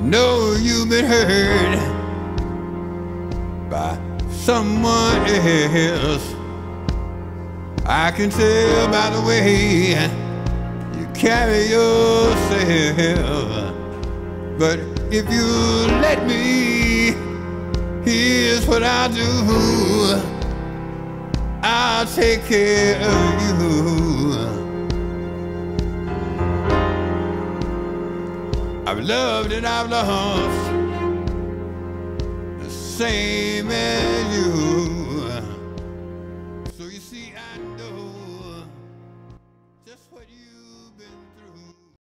know you've been hurt by someone else. I can tell by the way you carry yourself. But if you let me, here's what I'll do. I'll take care of you. I've loved and I've lost the same as you. So you see, I know just what you've been.